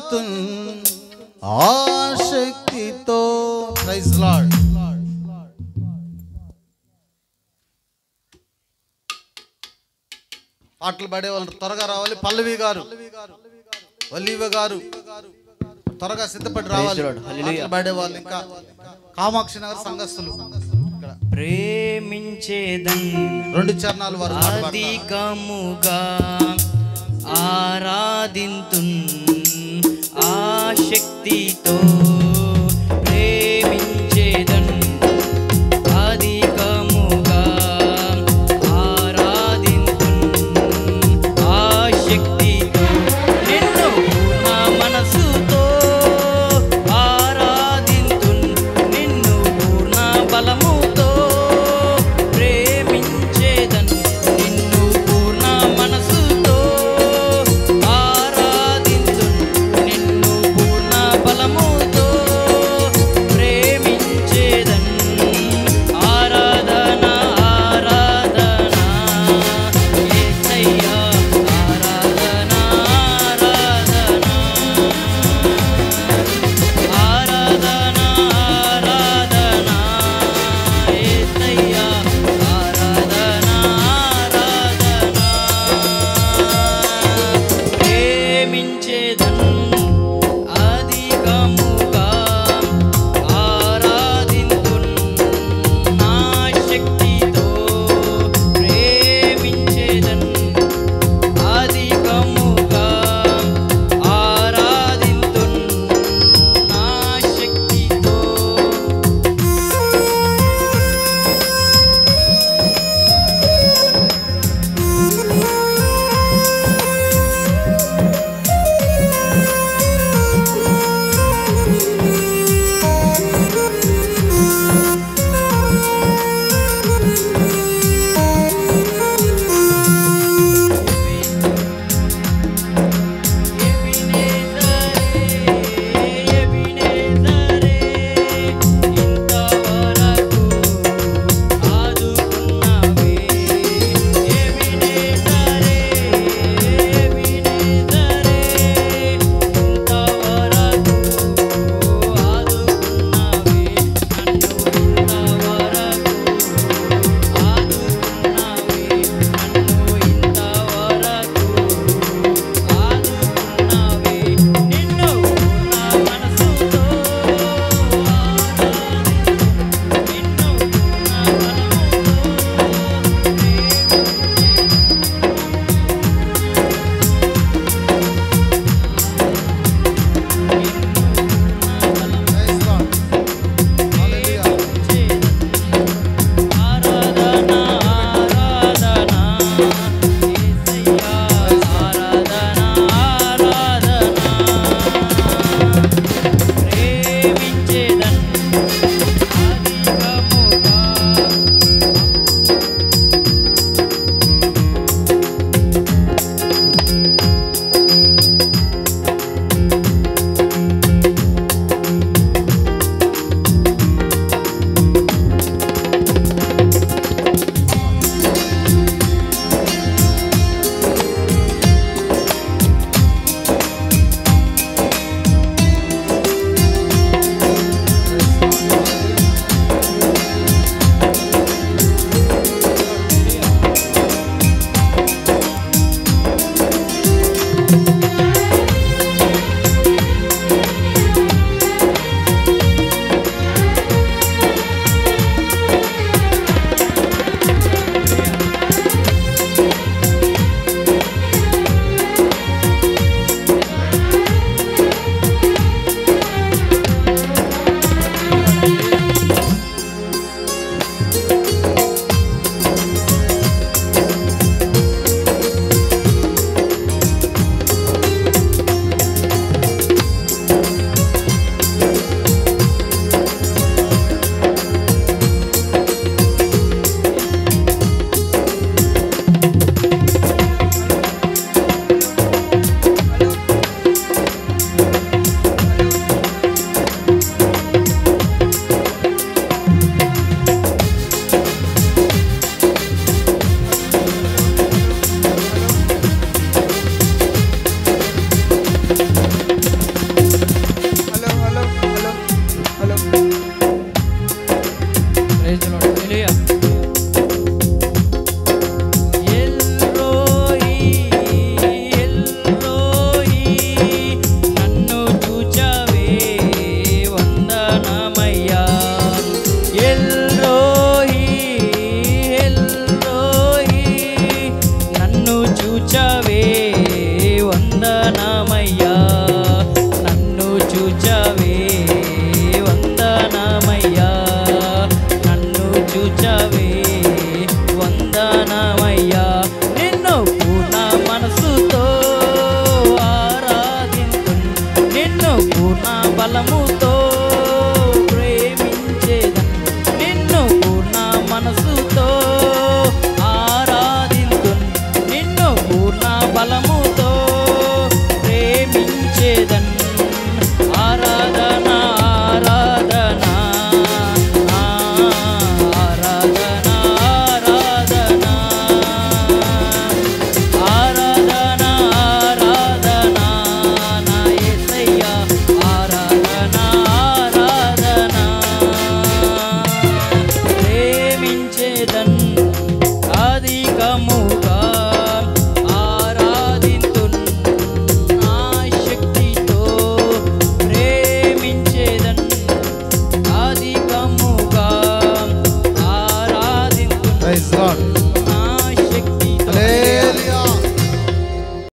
ఆరాధింతు ఆశక్తితో. Praise lord పాటలు పాడే వాళ్ళు త్వరగా రావాలి. పల్లవి గారు. వల్లీవ గారు. త్వరగా సిద్ధపడి రావాలి. పాటలు పాడే వాళ్ళు ఇంకా కామాక్షి నగర్ సంఘస్థులు ఇక్కడ. ప్రేమించేదన్ రెండు చరణాలు వారు. అధికముగా ఆరాధింతున్ शक्ति तो